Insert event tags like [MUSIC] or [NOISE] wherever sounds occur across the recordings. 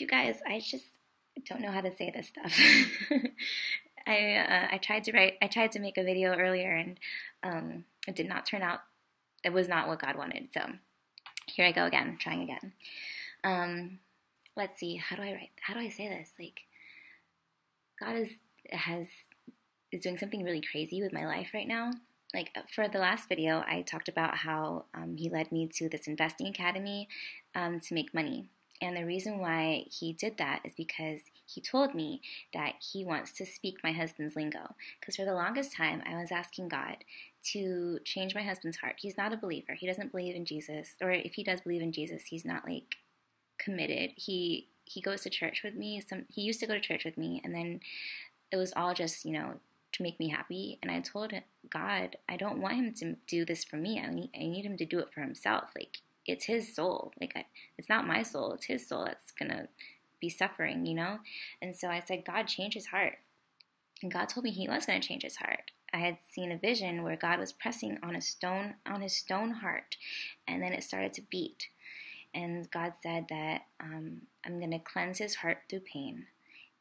you guys, I just don't know how to say this stuff. [LAUGHS] I uh, I tried to write I tried to make a video earlier and um, it did not turn out it was not what God wanted. So here I go again, trying again. Um, let's see, how do I write how do I say this? Like God is has is doing something really crazy with my life right now. Like for the last video, I talked about how um, he led me to this investing academy um, to make money. And the reason why he did that is because he told me that he wants to speak my husband's lingo. Because for the longest time, I was asking God to change my husband's heart. He's not a believer. He doesn't believe in Jesus, or if he does believe in Jesus, he's not like committed. He he goes to church with me. Some he used to go to church with me, and then it was all just you know to make me happy. And I told God, I don't want him to do this for me. I need I need him to do it for himself. Like it's his soul. Like I, it's not my soul. It's his soul that's gonna be suffering, you know. And so I said, God, change his heart. And God told me He was gonna change his heart. I had seen a vision where God was pressing on a stone on his stone heart, and then it started to beat. And God said that um, I'm gonna cleanse his heart through pain.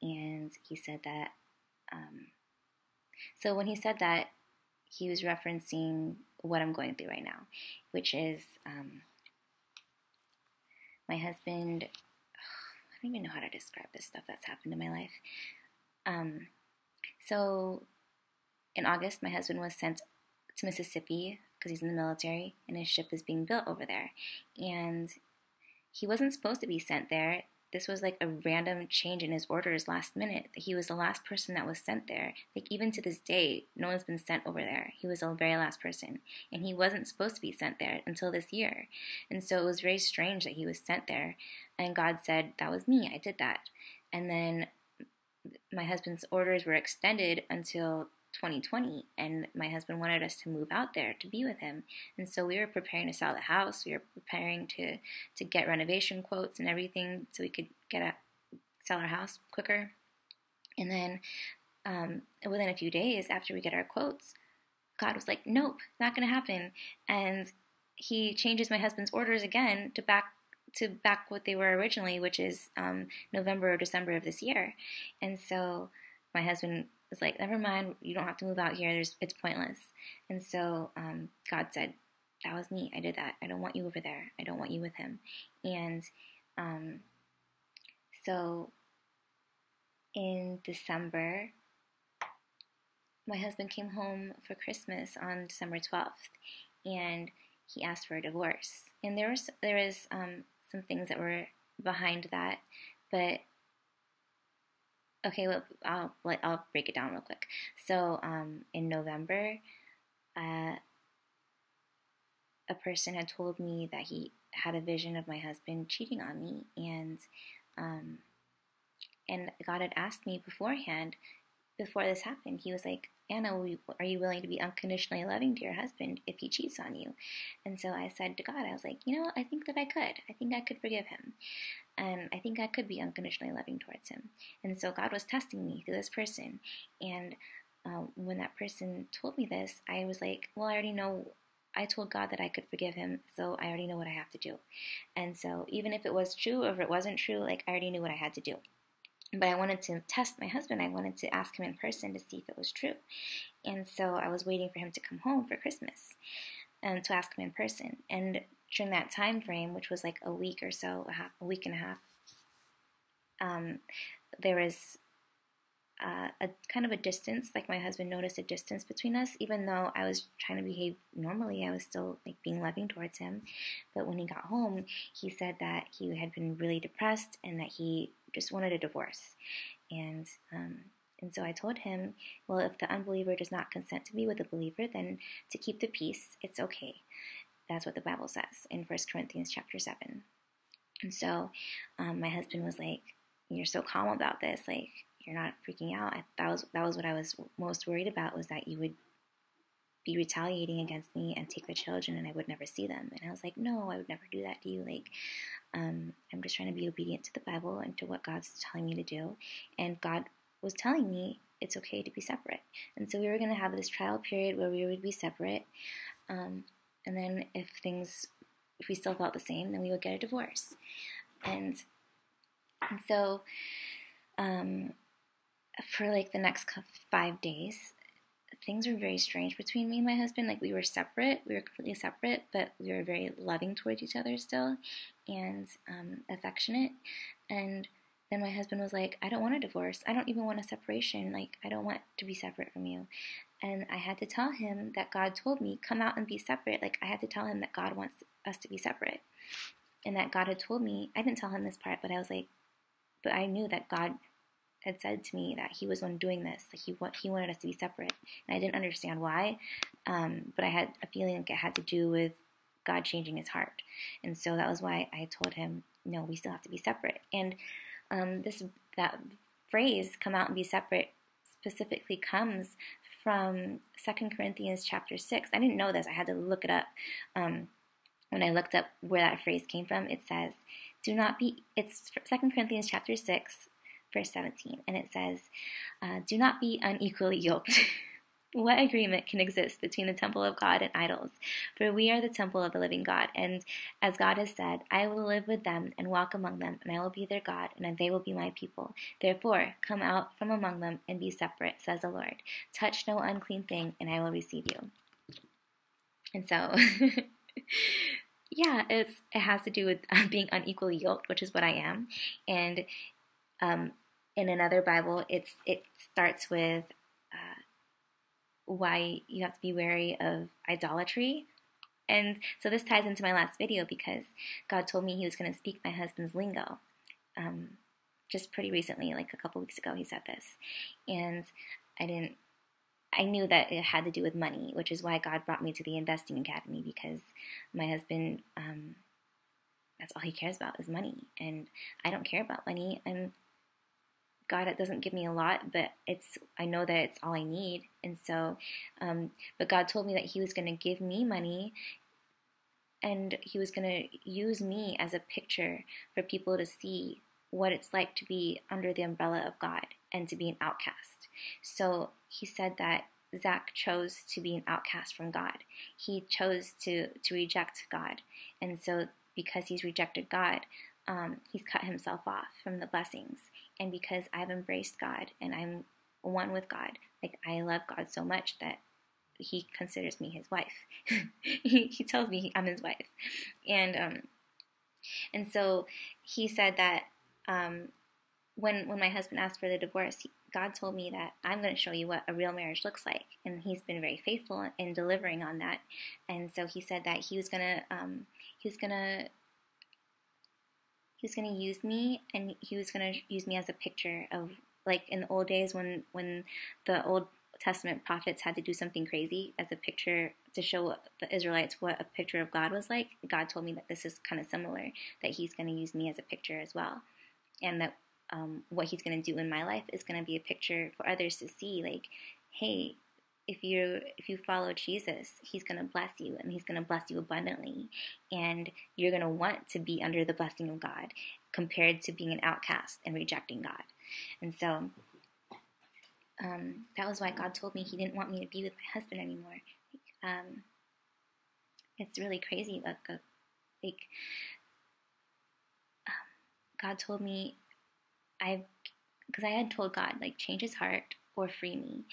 And He said that. Um, so when He said that, He was referencing what I'm going through right now, which is um, my husband, [SIGHS] I don't even know how to describe this stuff that's happened in my life. Um, so in August, my husband was sent to Mississippi because he's in the military and his ship is being built over there. And he wasn't supposed to be sent there this was like a random change in his orders last minute. He was the last person that was sent there. Like even to this day, no one's been sent over there. He was the very last person, and he wasn't supposed to be sent there until this year. And so it was very strange that he was sent there. And God said, "That was me. I did that." And then my husband's orders were extended until 2020 and my husband wanted us to move out there to be with him. And so we were preparing to sell the house. We were preparing to to get renovation quotes and everything so we could get a sell our house quicker. And then um, within a few days after we get our quotes god was like nope not going to happen. And he changes my husband's orders again to back to back what they were originally which is um, november or december of this year. And so my husband was like, never mind, you don't have to move out here. There's, it's pointless. And so um, God said, that was me. I did that. I don't want you over there. I don't want you with him. And um, so in December, my husband came home for Christmas on December 12th, and he asked for a divorce. And there was there is um, some things that were behind that, but okay, well, I'll I'll break it down real quick. So, um, in November, uh, a person had told me that he had a vision of my husband cheating on me, and um, and God had asked me beforehand, before this happened. He was like, Anna, are you willing to be unconditionally loving to your husband if he cheats on you? And so I said to God, I was like, you know, I think that I could. I think I could forgive him and I think I could be unconditionally loving towards him. And so God was testing me through this person. And um, when that person told me this, I was like, well, I already know. I told God that I could forgive him, so I already know what I have to do. And so even if it was true or if it wasn't true, like I already knew what I had to do. But I wanted to test my husband. I wanted to ask him in person to see if it was true. And so I was waiting for him to come home for Christmas and to ask him in person. And during that time frame, which was like a week or so, a, half, a week and a half, um, there was uh, a kind of a distance. Like my husband noticed a distance between us, even though I was trying to behave normally. I was still like being loving towards him. But when he got home, he said that he had been really depressed and that he just wanted a divorce. And um, and so I told him, well, if the unbeliever does not consent to be with the believer, then to keep the peace, it's okay. That's what the Bible says in 1 Corinthians chapter 7. And so um, my husband was like, You're so calm about this. Like, you're not freaking out. I, that, was, that was what I was most worried about was that you would be retaliating against me and take the children and I would never see them. And I was like, No, I would never do that to you. Like, um, I'm just trying to be obedient to the Bible and to what God's telling me to do. And God was telling me it's okay to be separate. And so we were going to have this trial period where we would be separate. Um, and then if things, if we still felt the same, then we would get a divorce. And And so, um, for like the next five days, things were very strange between me and my husband. Like we were separate, we were completely separate, but we were very loving towards each other still, and um, affectionate. And then my husband was like, I don't want a divorce. I don't even want a separation. Like, I don't want to be separate from you. And I had to tell him that God told me, come out and be separate. Like, I had to tell him that God wants us to be separate. And that God had told me, I didn't tell him this part, but I was like, but I knew that God had said to me that he was one doing this. Like he he wanted us to be separate, and I didn't understand why. Um, but I had a feeling like it had to do with God changing his heart, and so that was why I told him, no, we still have to be separate. And um, this that phrase "come out and be separate" specifically comes from Second Corinthians chapter six. I didn't know this; I had to look it up. Um, when I looked up where that phrase came from, it says, "Do not be." It's Second Corinthians chapter six, verse seventeen, and it says, uh, "Do not be unequally yoked." [LAUGHS] What agreement can exist between the temple of God and idols? For we are the temple of the living God. And as God has said, I will live with them and walk among them, and I will be their God, and they will be my people. Therefore, come out from among them and be separate, says the Lord. Touch no unclean thing, and I will receive you. And so, [LAUGHS] yeah, it's it has to do with being unequally yoked, which is what I am. And um, in another Bible, it's it starts with why you have to be wary of idolatry. And so this ties into my last video because God told me He was going to speak my husband's lingo. Um, just pretty recently, like a couple weeks ago, He said this. And I didn't, I knew that it had to do with money, which is why God brought me to the Investing Academy because my husband, um, that's all he cares about is money. And I don't care about money. I'm God it doesn't give me a lot, but it's I know that it's all I need. And so, um, but God told me that He was going to give me money, and He was going to use me as a picture for people to see what it's like to be under the umbrella of God and to be an outcast. So He said that Zach chose to be an outcast from God. He chose to to reject God, and so because he's rejected God, um, he's cut himself off from the blessings and because I've embraced God and I'm one with God, like I love God so much that he considers me his wife. [LAUGHS] he, he tells me I'm his wife, and um, and so he said that um, when when my husband asked for the divorce, he, God told me that I'm going to show you what a real marriage looks like, and He's been very faithful in delivering on that. And so He said that He was going to um, He was going to he was going to use me and he was going to use me as a picture of like in the old days when when the old testament prophets had to do something crazy as a picture to show the israelites what a picture of god was like god told me that this is kind of similar that he's going to use me as a picture as well. And that um, what he's going to do in my life is going to be a picture for others to see like hey if you if you follow Jesus, he's going to bless you and he's going to bless you abundantly and you're going to want to be under the blessing of God compared to being an outcast and rejecting God. And so um, that was why God told me he didn't want me to be with my husband anymore. Um, it's really crazy like, uh, like um, God told me I because I had told God like change his heart or free me.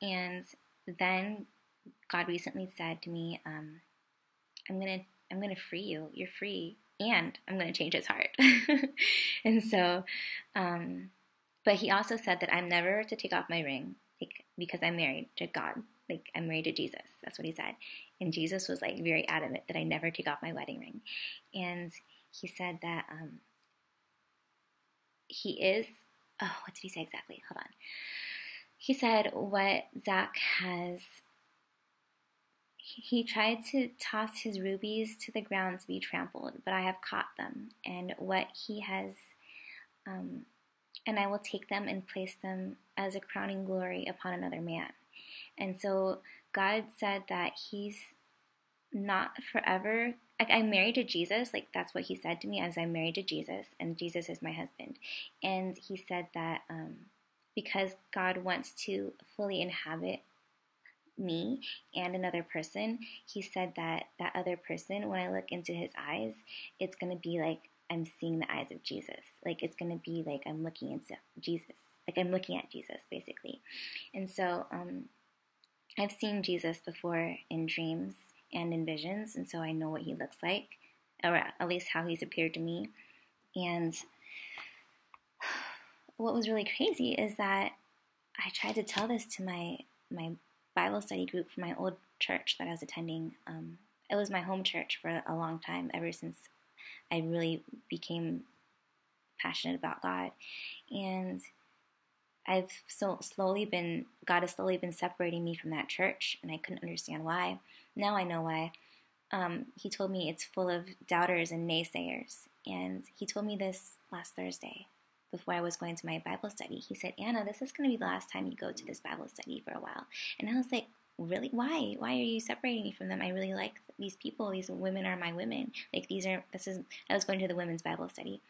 And then God recently said to me, um, "I'm gonna I'm gonna free you. You're free, and I'm gonna change his heart." [LAUGHS] and so, um, but He also said that I'm never to take off my ring, like because I'm married to God. Like I'm married to Jesus. That's what He said. And Jesus was like very adamant that I never take off my wedding ring. And He said that um, He is. Oh, what did He say exactly? Hold on he said what Zach has. He tried to toss his rubies to the ground to be trampled, but I have caught them, and what he has, um, and I will take them and place them as a crowning glory upon another man. And so God said that He's not forever. Like I'm married to Jesus, like that's what He said to me as I'm married to Jesus, and Jesus is my husband. And He said that um, because God wants to fully inhabit me and another person, he said that that other person, when I look into his eyes, it's going to be like I'm seeing the eyes of Jesus. Like it's gonna be like I'm looking into Jesus. Like I'm looking at Jesus basically. And so um, I've seen Jesus before in dreams and in visions, and so I know what he looks like, or at least how he's appeared to me. And what was really crazy is that I tried to tell this to my my Bible study group from my old church that I was attending. Um, it was my home church for a long time, ever since I really became passionate about God. And I've so slowly been, God has slowly been separating me from that church, and I couldn't understand why. Now I know why. Um, he told me it's full of doubters and naysayers. And he told me this last Thursday before I was going to my Bible study. He said, Anna, this is going to be the last time you go to this Bible study for a while. And I was like, really? Why? Why are you separating me from them? I really like these people. These women are my women. Like, these are, this is, I was going to the women's Bible study.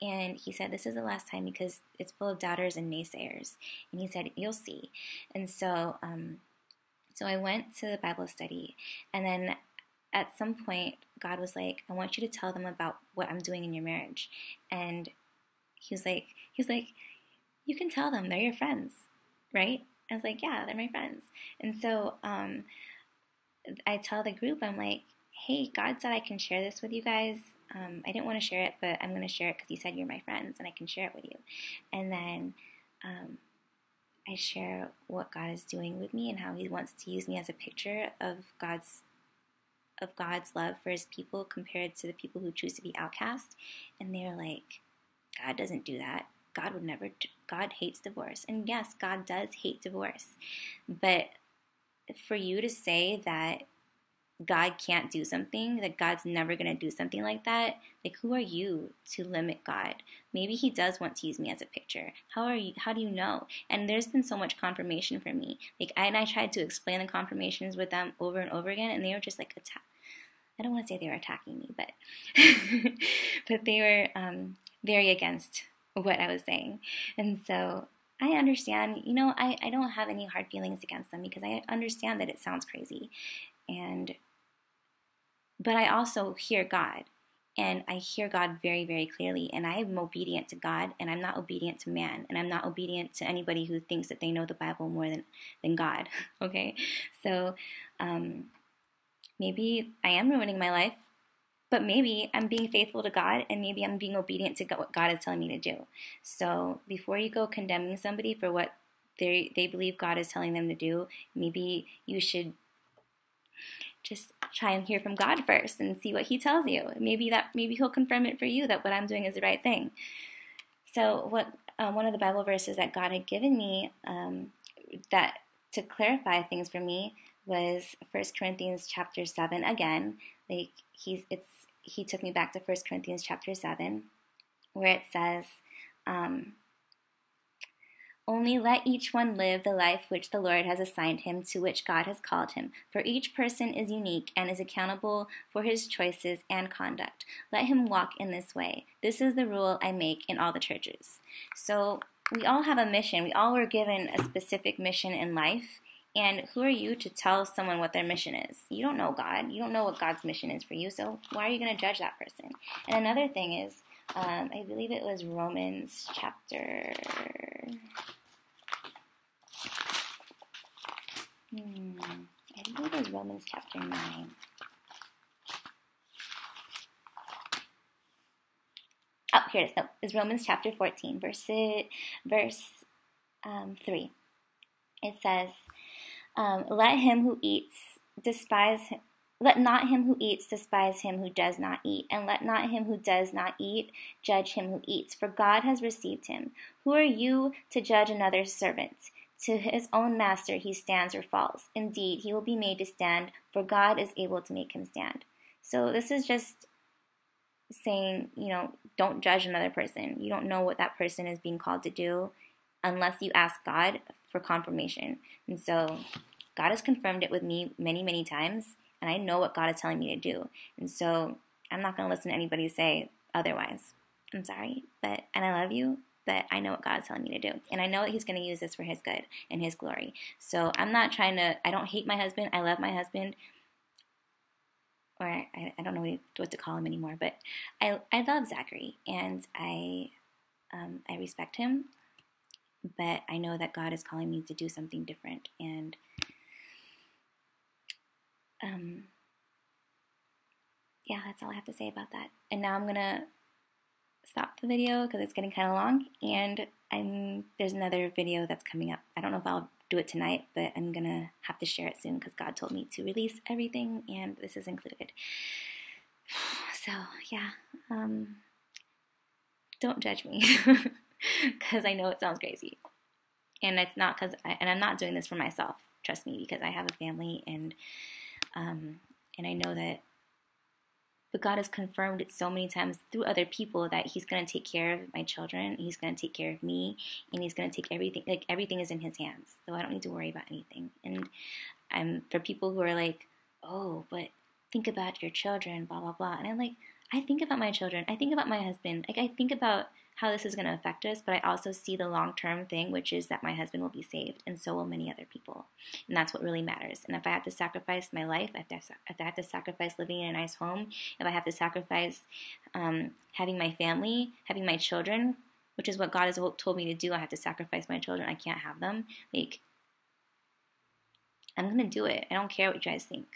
And he said, This is the last time because it's full of doubters and naysayers. And he said, You'll see. And so, um, so I went to the Bible study. And then at some point, God was like, I want you to tell them about what I'm doing in your marriage. And he was like, he was like, you can tell them they're your friends, right? I was like, yeah, they're my friends. And so um, I tell the group, I'm like, hey, God said I can share this with you guys. Um, I didn't want to share it, but I'm going to share it because He said you're my friends and I can share it with you. And then um, I share what God is doing with me and how He wants to use me as a picture of God's of God's love for His people compared to the people who choose to be outcast. And they're like, God doesn't do that. God would never, God hates divorce. And yes, God does hate divorce. But for you to say that God can't do something, that God's never going to do something like that, like who are you to limit God? Maybe he does want to use me as a picture. How are you how do you know? And there's been so much confirmation for me. Like I and I tried to explain the confirmations with them over and over again and they were just like attack I don't want to say they were attacking me, but [LAUGHS] but they were um, very against what I was saying. And so I understand, you know, I, I don't have any hard feelings against them because I understand that it sounds crazy. And but I also hear God. And I hear God very, very clearly. And I am obedient to God, and I'm not obedient to man. And I'm not obedient to anybody who thinks that they know the Bible more than, than God. [LAUGHS] Okay? So um, maybe I am ruining my life but maybe I'm being faithful to God and maybe I'm being obedient to what God is telling me to do. So before you go condemning somebody for what they they believe God is telling them to do, maybe you should just try and hear from God first and see what He tells you. Maybe that maybe He'll confirm it for you that what I'm doing is the right thing. So what uh, one of the Bible verses that God had given me um, that to clarify things for me was 1 Corinthians chapter 7 again like he's it's he took me back to 1 Corinthians chapter 7, where it says, um, Only let each one live the life which the Lord has assigned him, to which God has called him. For each person is unique and is accountable for his choices and conduct. Let him walk in this way. This is the rule I make in all the churches. So we all have a mission. We all were given a specific mission in life. And who are you to tell someone what their mission is? You don't know God. You don't know what God's mission is for you. So why are you going to judge that person? And another thing is, um, I believe it was Romans chapter. Hmm, I believe it was Romans chapter 9. Oh, here it is. No, it's Romans chapter 14, verse, verse um, 3. It says, um, let him who eats despise him. Let not him who eats despise him who does not eat, and let not him who does not eat judge him who eats, for God has received him. Who are you to judge another's servant? To his own master he stands or falls. Indeed, he will be made to stand, for God is able to make him stand. So this is just saying, you know, don't judge another person. You don't know what that person is being called to do unless you ask God for confirmation. And so God has confirmed it with me many, many times, and I know what God is telling me to do. And so I'm not going to listen to anybody say otherwise. I'm sorry, but and I love you, but I know what God's telling me to do. And I know that He's going to use this for His good and His glory. So I'm not trying to, I don't hate my husband. I love my husband. or I, I don't know what to call him anymore, but I, I love Zachary and I, um, I respect him, but I know that God is calling me to do something different. And um, yeah, that's all I have to say about that. And now I'm to stop the video because it's getting kind of long. And I'm, there's another video that's coming up. I don't know if I'll do it tonight, but I'm gonna have to share it soon because God told me to release everything, and this is included. [SIGHS] So yeah, um, don't judge me [LAUGHS] [LAUGHS] because I know it sounds crazy, and it's not because and I'm not doing this for myself. Trust me, because I have a family and um, and I know that but God has confirmed it so many times through other people that He's going to take care of my children, He's going to take care of me, and He's going to take everything. Like everything is in His hands, so I don't need to worry about anything. And I'm for people who are like, oh, but think about your children, blah blah blah. And I'm like, I think about my children. I think about my husband. Like I think about how this is going to affect us, but I also see the long term thing, which is that my husband will be saved, and so will many other people. And that's what really matters. And if I have to sacrifice my life, if I have to sacrifice living in a nice home, if I have to sacrifice um, having my family, having my children, which is what God has told me to do, I have to sacrifice my children. I can't have them. Like, I'm going to do it. I don't care what you guys think.